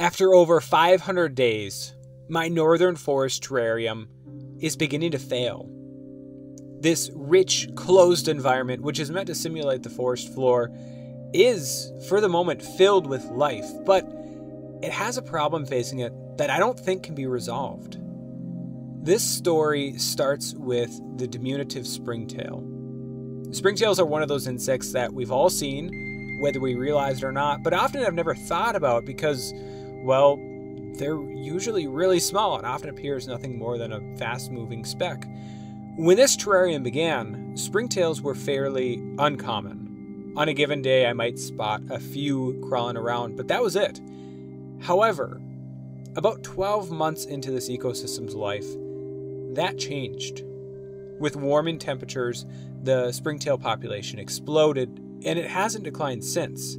After over 500 days, my northern forest terrarium is beginning to fail. This rich, closed environment, which is meant to simulate the forest floor, is, for the moment, filled with life, but it has a problem facing it that I don't think can be resolved. This story starts with the diminutive springtail. Springtails are one of those insects that we've all seen, whether we realize it or not, but often I've never thought about because, well, they're usually really small and often appears nothing more than a fast moving speck. When this terrarium began, springtails were fairly uncommon. On a given day, I might spot a few crawling around, but that was it. However, about 12 months into this ecosystem's life, that changed. With warming temperatures, the springtail population exploded, and it hasn't declined since.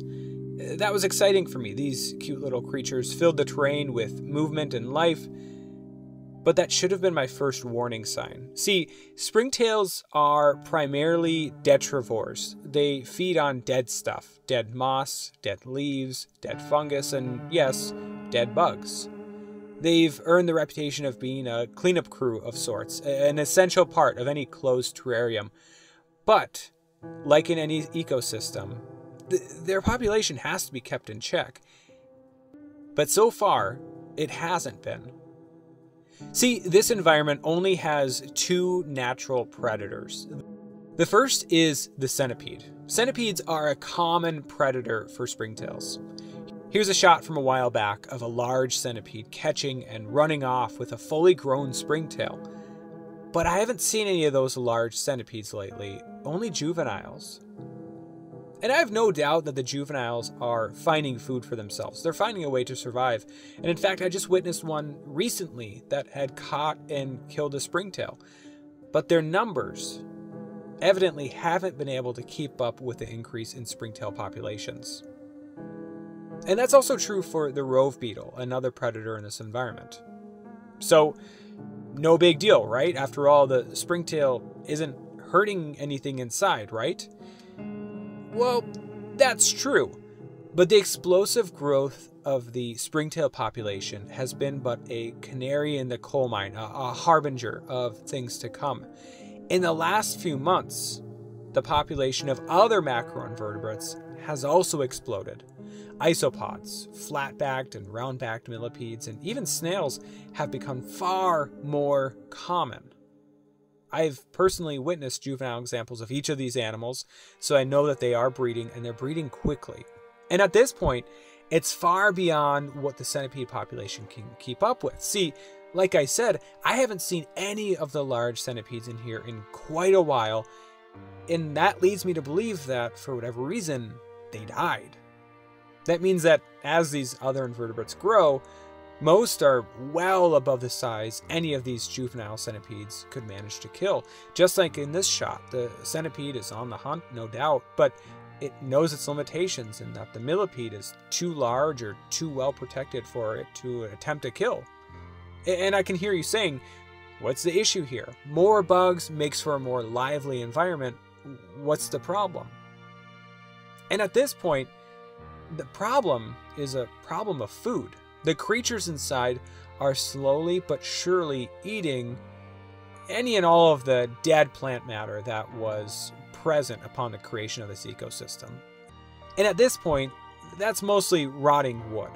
That was exciting for me. These cute little creatures filled the terrain with movement and life, but that should have been my first warning sign. See, springtails are primarily detrivores. They feed on dead stuff dead moss, dead leaves, dead fungus, and yes, dead bugs. They've earned the reputation of being a cleanup crew of sorts, an essential part of any closed terrarium. But, like in any ecosystem, th- their population has to be kept in check. But so far, it hasn't been. See, this environment only has two natural predators. The first is the centipede. Centipedes are a common predator for springtails. Here's a shot from a while back of a large centipede catching and running off with a fully grown springtail. But I haven't seen any of those large centipedes lately, only juveniles. And I have no doubt that the juveniles are finding food for themselves. They're finding a way to survive. And in fact, I just witnessed one recently that had caught and killed a springtail. But their numbers evidently haven't been able to keep up with the increase in springtail populations. And that's also true for the rove beetle, another predator in this environment. So, no big deal, right? After all, the springtail isn't hurting anything inside, right? Well, that's true. But the explosive growth of the springtail population has been but a canary in the coal mine, a, a harbinger of things to come. In the last few months, the population of other macroinvertebrates has also exploded. Isopods, flat backed and round backed millipedes, and even snails have become far more common. I've personally witnessed juvenile examples of each of these animals, so I know that they are breeding and they're breeding quickly. And at this point, it's far beyond what the centipede population can keep up with. See, like I said, I haven't seen any of the large centipedes in here in quite a while, and that leads me to believe that, for whatever reason, they died. That means that as these other invertebrates grow, most are well above the size any of these juvenile centipedes could manage to kill. Just like in this shot, the centipede is on the hunt, no doubt, but it knows its limitations and that the millipede is too large or too well protected for it to attempt to kill. And I can hear you saying, what's the issue here? More bugs makes for a more lively environment. What's the problem? And at this point, the problem is a problem of food. The creatures inside are slowly but surely eating any and all of the dead plant matter that was present upon the creation of this ecosystem. And at this point, that's mostly rotting wood.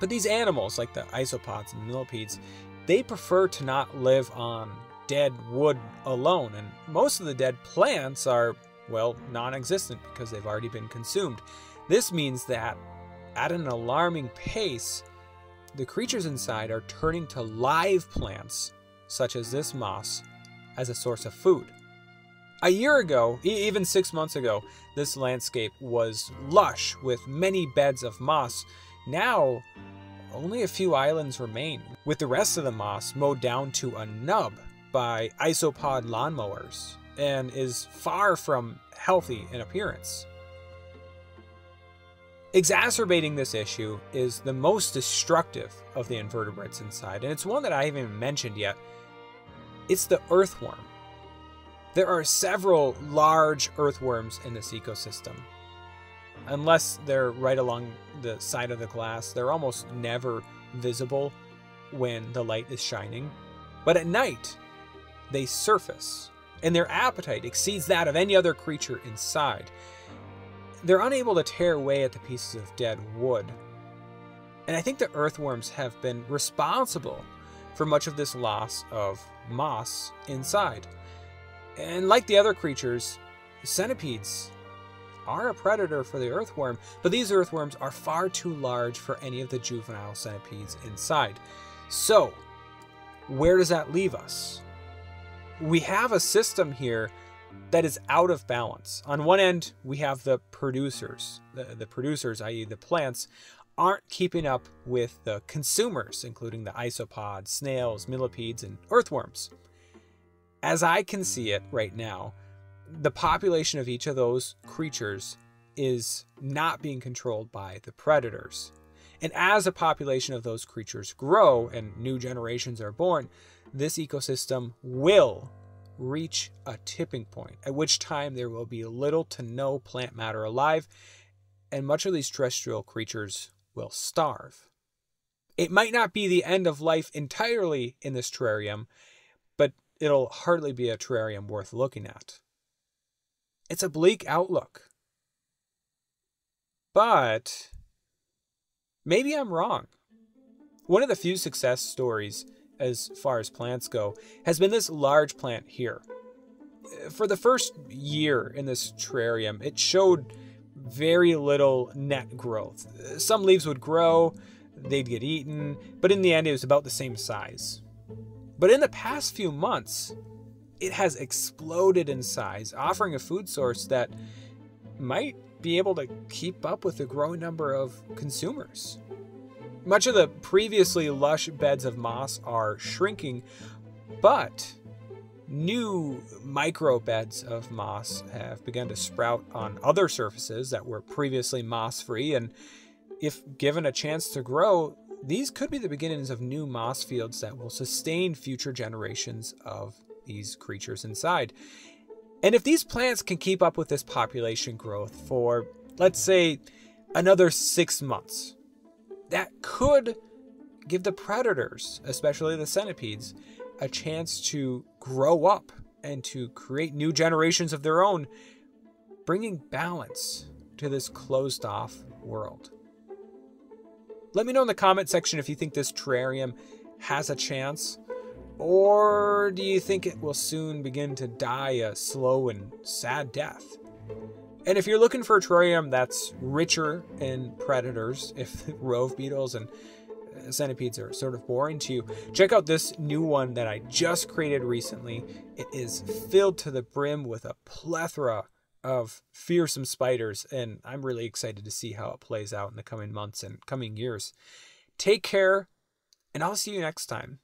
But these animals, like the isopods and millipedes, they prefer to not live on dead wood alone, and most of the dead plants are, well, non existent because they've already been consumed. This means that, at an alarming pace, the creatures inside are turning to live plants, such as this moss, as a source of food. A year ago, even six months ago, this landscape was lush with many beds of moss. Now, only a few islands remain, with the rest of the moss mowed down to a nub by isopod lawnmowers, and is far from healthy in appearance. Exacerbating this issue is the most destructive of the invertebrates inside, and it's one that I haven't mentioned yet. It's the earthworm. There are several large earthworms in this ecosystem. unless they're right along the side of the glass, they're almost never visible when the light is shining. But at night, they surface, and their appetite exceeds that of any other creature inside. They're unable to tear away at the pieces of dead wood. And I think the earthworms have been responsible for much of this loss of moss inside. And like the other creatures, centipedes are a predator for the earthworm, but these earthworms are far too large for any of the juvenile centipedes inside. So, where does that leave us? We have a system here that is out of balance. On one end, we have the producers. The, the producers, i.e., the plants, aren't keeping up with the consumers, including the isopods, snails, millipedes, and earthworms. As I can see it right now, the population of each of those creatures is not being controlled by the predators. And as a population of those creatures grow and new generations are born, this ecosystem will reach a tipping point, at which time there will be little to no plant matter alive, and much of these terrestrial creatures will starve. It might not be the end of life entirely in this terrarium, but it'll hardly be a terrarium worth looking at. It's a bleak outlook. But maybe I'm wrong. One of the few success stories as far as plants go has been this large plant here. For the first year in this terrarium, it showed very little net growth. Some leaves would grow, they'd get eaten, but in the end, it was about the same size. But in the past few months, it has exploded in size, offering a food source that might be able to keep up with the growing number of consumers. Much of the previously lush beds of moss are shrinking, but new micro beds of moss have begun to sprout on other surfaces that were previously moss free, and if given a chance to grow, these could be the beginnings of new moss fields that will sustain future generations of these creatures inside. And if these plants can keep up with this population growth for, let's say, another six months, that could give the predators, especially the centipedes, a chance to grow up and to create new generations of their own, bringing balance to this closed off world. Let me know in the comment section if you think this terrarium has a chance or do you think it will soon begin to die a slow and sad death? And if you're looking for a terrarium that's richer in predators, if rove beetles and uh, centipedes are sort of boring to you, check out this new one that I just created recently. It is filled to the brim with a plethora of fearsome spiders, and I'm really excited to see how it plays out in the coming months and coming years. Take care, and I'll see you next time.